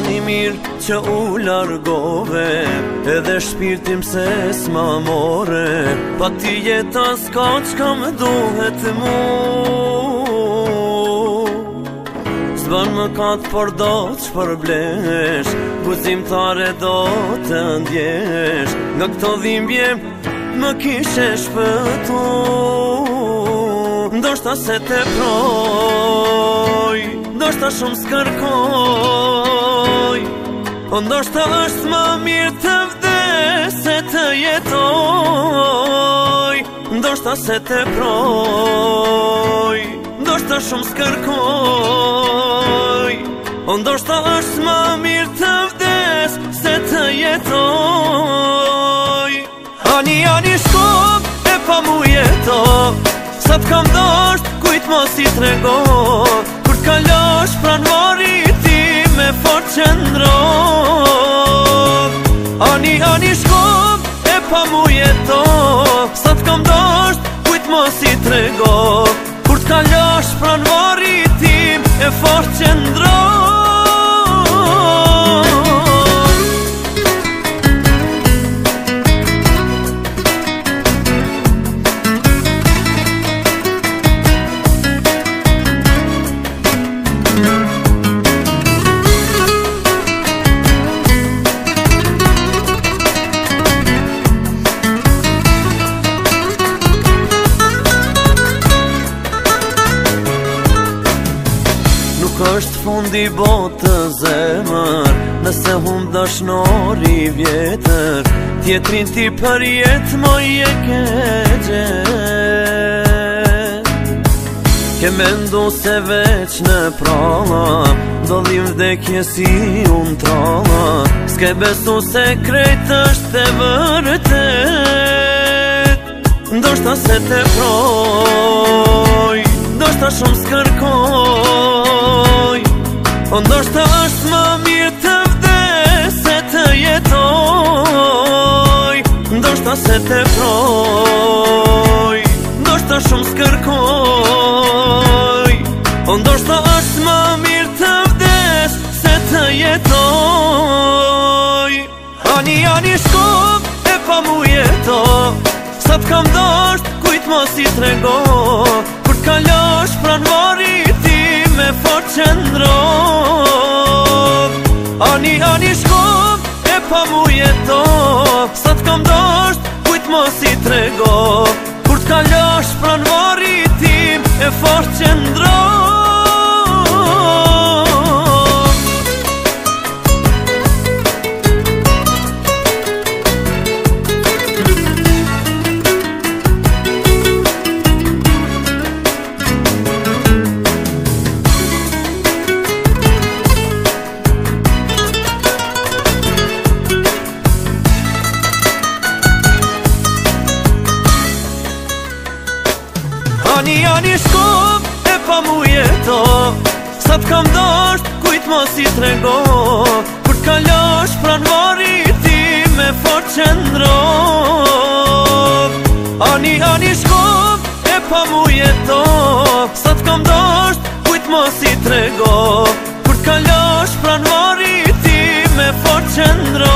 tani mirë që u largove Edhe shpirtim se s'ma more Pa ti jeta s'ka qka ka më duhet mu S'ban më katë për do që për blesh Buzim are do të ndjesh Nga këto dhimbje më kishe shpëtu Ndoshta se te proj Ndoshta shumë s'kërkoj O po ndoshta është më mirë të se të jetoj Ndoshta se të proj Ndoshta shumë s'kërkoj O po ndoshta është më mirë të vdes se të jetoj Ani, ani shkup e pa mu jetoj Sa kam dosht kujt mos i tregoj jeto Sot kam dosht, kujt mos i trego Kur t'ka lësh pranë varitim E forë që ndro është fundi botë zemër Nëse hum dëshnori vjetër Tjetrin ti për jetë më je ke gjë Kemë ndu se veç në prala Do dhim dhe kjesi unë trala Ske besu se krejt është të vërëtet Ndo shta se të proj Ndo shta shumë skërkoj ndoshta është më mirë të vdes se të jetoj ndoshta se të proj ndoshta shumë skërkoj o po ndoshta është më mirë të vdes se të jetoj ani ani shkop e pa mu jeto sa të kam dosht kujtë mos i të rego për të kalosh pranë mori qëndroj Ani, ani shkom, e pa mu jeto Sa t'kam dosht, kujt mos i trego Kur t'ka lësh pranë varitim, e forë Ani, ani shkup e pa po mu jeto Sa të kam dosht kujt mos i trego Për të kalosh pran varit ti me for qëndro Ani, ani shkup e pa po mu jeto Sa të kam dosht kujt mos i trego Për të kalosh pran varit ti me for qëndro